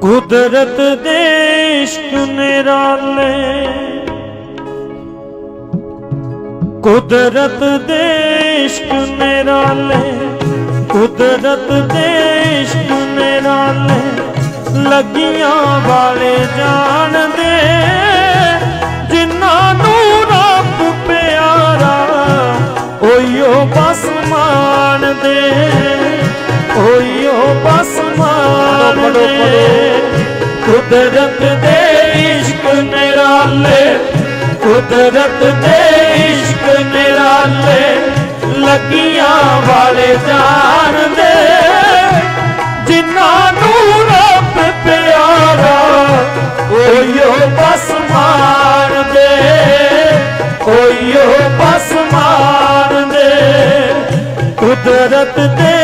ਕੁਦਰਤ ਦੇ ਇਸ਼ਕ ਨਿਰਾਲੇ। ਕੁਦਰਤ ਦੇ ਇਸ਼ਕ ਨਿਰਾਲੇ, ਕੁਦਰਤ ਦੇ ਇਸ਼ਕ ਨਿਰਾਲੇ, ਲੱਗੀਆਂ ਵਾਲੇ ਜਾਣਦੇ ਜਿਨ੍ਹਾਂ ਨੂੰ ਰੱਬ ਪਿਆਰਾ ਓਯੋ ਬਸ ਮਾਣਦੇ ਓਯੋ ਬਸ ਮਾਣਦੇ ਕੁਦਰਤ ਦੇ ਇਸ਼ਕ ਨਿਰਾਲੇ, ਕੁਦਰਤ ਦੇ ਇਸ਼ਕ ਨਿਰਾਲੇ, ਲੱਗੀਆਂ ਵਾਲੇ ਜਾਣਦੇ ਜਿਨ੍ਹਾਂ ਨੂੰ ਰੱਬ ਪਿਆਰਾ ਓਯੋ ਬਸ ਮਾਰਦੇ ਓਯੋ ਬਸ ਮਾਰਦੇ ਕੁਦਰਤ ਦੇ